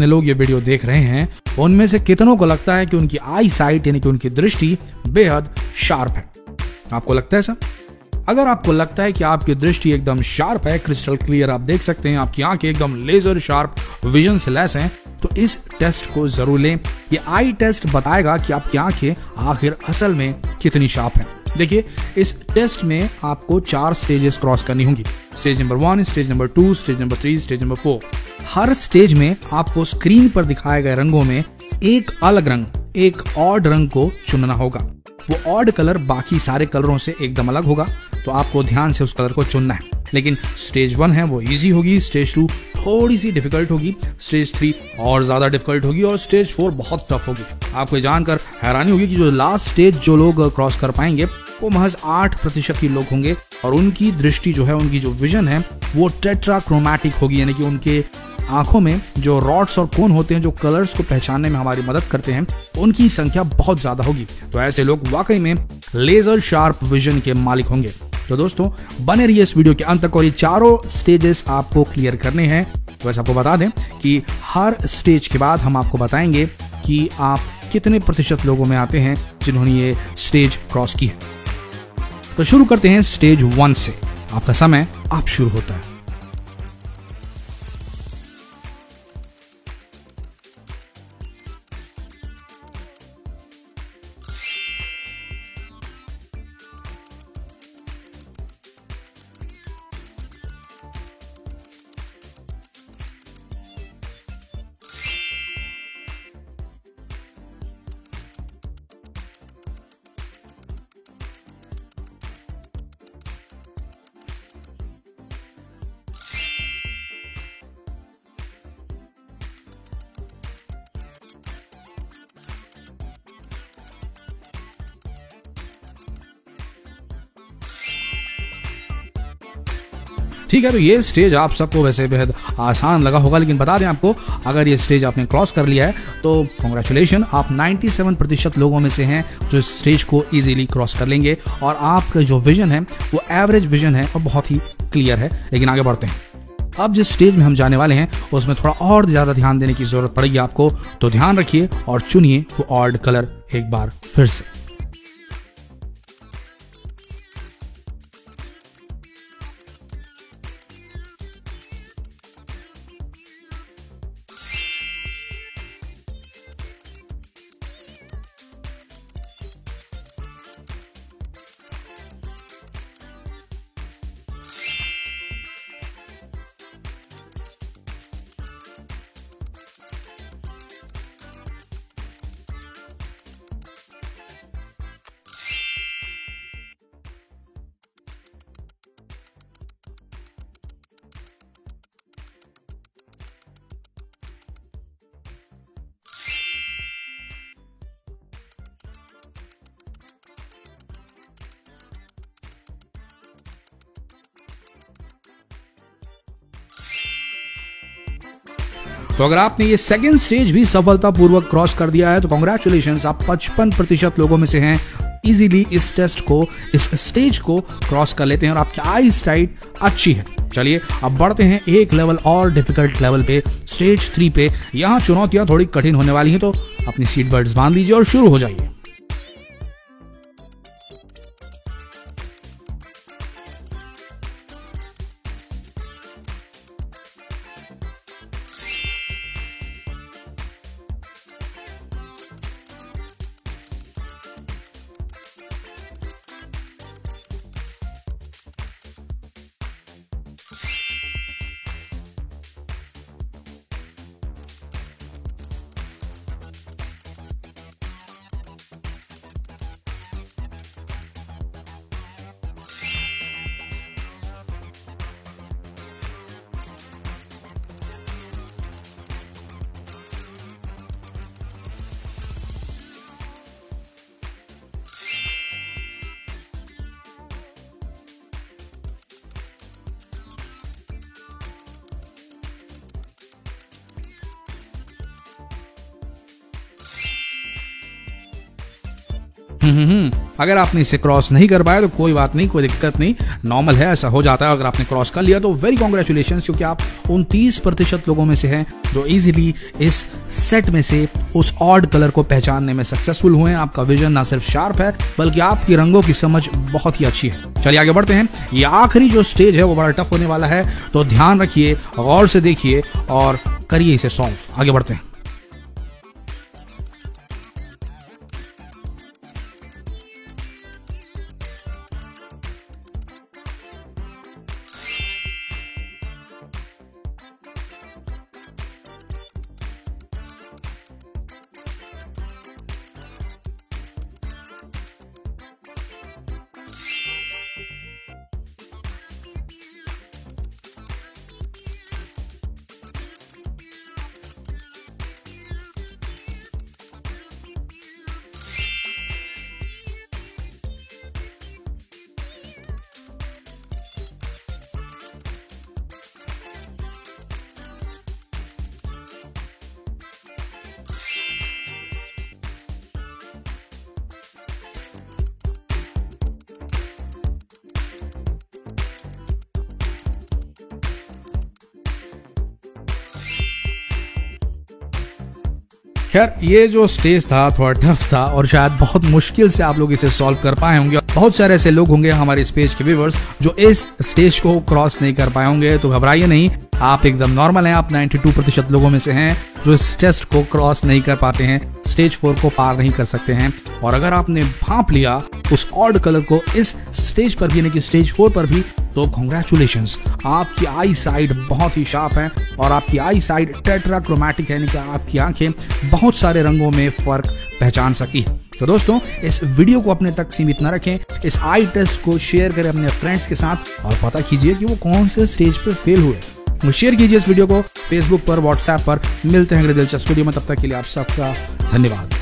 जितने लोग ये वीडियो देख रहे हैं, उनमें से कितनों को लगता है कि उनकी आई साइट यानी कि उनकी दृष्टि बेहद शार्प है? आपको लगता है ऐसा अगर आपको लगता है कि आपकी दृष्टि एकदम शार्प है क्रिस्टल क्लियर आप देख सकते हैं, आपकी आँखें एकदम लेजर शार्प विजन से लेस हैं तो इस टेस्ट को ज़रूर लें। ये आई टेस्ट बताएगा कि आपकी आँखें आखिर असल में कितनी शार्प हैं। देखिए, इस टेस्ट में आपको चार स्टेजेस क्रॉस करनी होंगी। Stage number one stage number two stage number three stage number four हर स्टेज में आपको स्क्रीन पर दिखाए गए रंगों में एक अलग रंग, एक ऑड रंग को चुनना होगा। वो ऑड कलर बाकी सारे कलरों से एकदम अलग होगा तो आपको ध्यान से उस कलर को चुनना है। लेकिन स्टेज वन है, वो इजी होगी, स्टेज टू थोड़ी सी डिफ़िकल्ट होगी, स्टेज थ्री और ज़्यादा डिफ़िकल्ट होगी और स्टेज फोर बहुत टफ होगी। आपको जानकर हैरानी होगी कि जो लास्ट स्टेज जो लोग क्रॉस कर पाएँगे, वो महज आठ प्रतिशत ही लोग होंगे और उनकी दृष्टि जो है, उनकी जो विजन है, वो टेट्राक्रोमैटिक होगी, यानी कि उनके आँखों में जो रॉड्स और कोन होते हैं, जो कलर्स को पहचानने में हमारी मदद करते हैं, उनकी संख्या बहुत ज़्यादा होगी। तो ऐसे लोग वाकई में लेजर शार्प विजन के मालिक होंगे। तो दोस्तों, बने रहिए इस वीडियो के अंत तक और ये चारों स्टेजेस आपको क्लियर करने हैं। तो वैसे आपको बता दें कि हर स्टेज के बाद हम आपको बताएँगे कि आप कितने प्रतिशत लोगों में आते हैं जिन्होंने ये स्टेज क्रॉस की है। तो शुरू करते हैं स्टेज वन से। आपका समय आप शुरू होता है। ठीक है तो ये स्टेज आप सबको वैसे बेहद आसान लगा होगा, लेकिन बता दें आपको, अगर ये स्टेज आपने क्रॉस कर लिया है तो कॉन्ग्रेचुलेशन आप 97 प्रतिशत लोगों में से हैं जो स्टेज को इजीली क्रॉस कर लेंगे, और आपका जो विजन है, वो एवरेज विजन है, और बहुत ही क्लियर है। लेकिन आगे बढ़ते हैं। अब जिस स्टेज में हम जाने वाले हैं, उसमें थोड़ा और ज़्यादा ध्यान देने की ज़रूरत पड़ेगी आपको तो ध्यान रखिए और चुनिए वो ऑर्ड कलर एक बार फिर से। तो अगर आपने ये सेकेंड स्टेज भी सफलतापूर्वक क्रॉस कर दिया है तो कॉन्ग्रेचुलेशन आप 55 प्रतिशत लोगों में से हैं। इजीली इस टेस्ट को, इस स्टेज को क्रॉस कर लेते हैं और आपकी आई स्टाइट अच्छी है। चलिए, अब बढ़ते हैं एक लेवल और डिफ़िकल्ट लेवल पे स्टेज थ्री पे। यहाँ चुनौतियाँ थोड़ी कठिन होने वाली हैं तो अपनी सीट बेल्ट बाँध लीजिए और शुरू हो जाइए। अगर आपने इसे क्रॉस नहीं कर पाया तो कोई बात नहीं, कोई दिक्कत नहीं। नॉर्मल है, ऐसा हो जाता है अगर आपने क्रॉस कर लिया तो वेरी कॉन्ग्रेचुलेशन क्योंकि आप उनतीस प्रतिशत लोगों में से हैं जो इजीली इस सेट में से, उस ऑड कलर को पहचानने में सक्सेसफुल हुए हैं। आपका विजन ना सिर्फ़ शार्प है, बल्कि आपकी रंगों की समझ बहुत ही अच्छी है। चलिए आगे बढ़ते हैं। ये आखिरी जो स्टेज है, वो बड़ा टफ होने वाला है। तो ध्यान रखिए, गौर से देखिए और करिए इसे सॉल्व आगे बढ़ते हैं। खैर, ये जो स्टेज था, थोड़ा टफ था और शायद बहुत मुश्किल से आप लोग इसे सॉल्व कर पाए होंगे बहुत सारे ऐसे लोग होंगे हमारे इस पेज के व्यूवर्स जो इस स्टेज को क्रॉस नहीं कर पाए होंगे तो घबराइए नहीं। आप एकदम नॉर्मल हैं, आप 92 प्रतिशत लोगों में से हैं जो इस टेस्ट को क्रॉस नहीं कर पाते हैं स्टेज फोर को पार नहीं कर सकते हैं। और अगर आपने भाप लिया, उस ऑड कलर को इस स्टेज पर भी, यानी कि स्टेज फोर पर भी तो कॉन्ग्रेचुलेशन आपकी आई साइड बहुत ही शार्प है और आपकी आई साइड टेट्रा क्रोमैटिक यानी कि आपकी आँखें बहुत सारे रंगों में फ़र्क पहचान सकी। तो दोस्तों, इस वीडियो को अपने तक सीमित न रखें, इस आई टेस्ट को शेयर करें अपने फ्रेंड्स के साथ और पता कीजिए कि वो कौन से स्टेज पर फेल हुए। शेयर कीजिए इस वीडियो को फेसबुक पर व्हाट्सएप पर। मिलते हैं अगले दिलचस्प वीडियो में, तब तक के लिए आप सबका धन्यवाद।